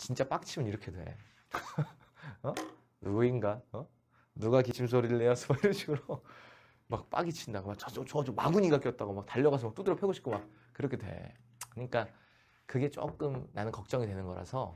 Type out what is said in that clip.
진짜 빡치면 이렇게 돼. 어? 누구인가? 어? 누가 기침 소리를 내었어? 막 이런 식으로 막 빡이 친다고 막 저저 저, 저 마구니가 꼈다고 막 달려가서 막 두드려 패고 싶고 막 그렇게 돼. 그러니까 그게 조금 나는 걱정이 되는 거라서